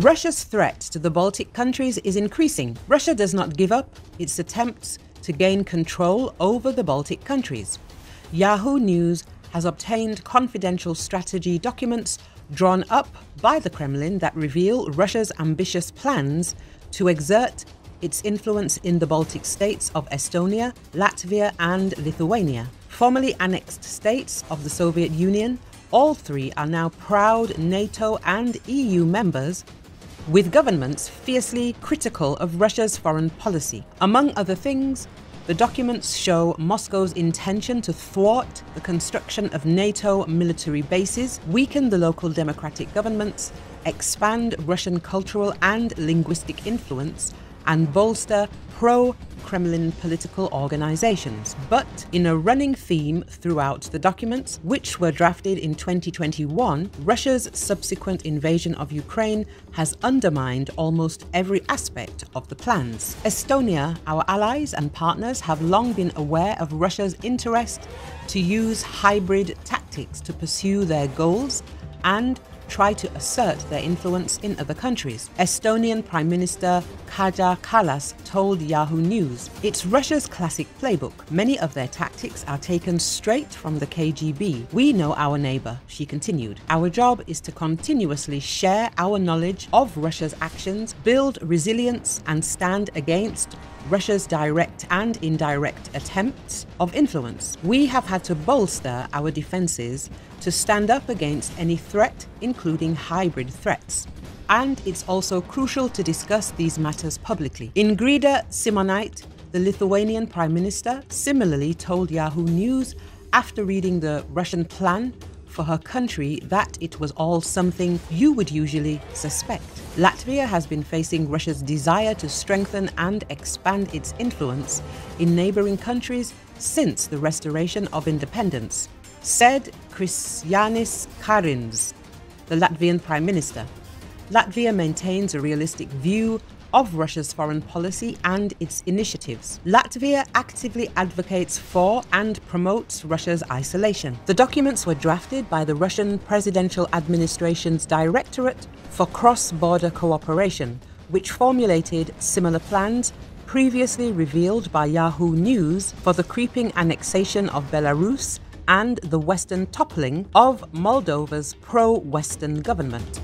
Russia's threat to the Baltic countries is increasing. Russia does not give up its attempts to gain control over the Baltic countries. Yahoo News has obtained confidential strategy documents drawn up by the Kremlin that reveal Russia's ambitious plans to exert its influence in the Baltic states of Estonia, Latvia, and Lithuania. Formerly annexed states of the Soviet Union, all three are now proud NATO and EU members with governments fiercely critical of Russia's foreign policy. Among other things, the documents show Moscow's intention to thwart the construction of NATO military bases, weaken the local democratic governments, expand Russian cultural and linguistic influence, and bolster pro Kremlin political organizations. But in a running theme throughout the documents, which were drafted in 2021, Russia's subsequent invasion of Ukraine has undermined almost every aspect of the plans. Estonia, our allies and partners, have long been aware of Russia's interest to use hybrid tactics to pursue their goals and try to assert their influence in other countries. Estonian Prime Minister Kaja Kallas told Yahoo News, It's Russia's classic playbook. Many of their tactics are taken straight from the KGB. We know our neighbor, she continued. Our job is to continuously share our knowledge of Russia's actions, build resilience, and stand against Russia's direct and indirect attempts of influence. We have had to bolster our defenses to stand up against any threat, including hybrid threats. And it's also crucial to discuss these matters publicly. Ingrida Šimonytė, the Lithuanian Prime Minister, similarly told Yahoo News after reading the Russian plan for her country that it was all something you would usually suspect. Latvia has been facing Russia's desire to strengthen and expand its influence in neighboring countries since the restoration of independence, said Krišjānis Kariņš, the Latvian Prime Minister. Latvia maintains a realistic view of Russia's foreign policy and its initiatives. Latvia actively advocates for and promotes Russia's isolation. The documents were drafted by the Russian Presidential Administration's Directorate for Cross-Border Cooperation, which formulated similar plans previously revealed by Yahoo News for the creeping annexation of Belarus and the Western toppling of Moldova's pro-Western government.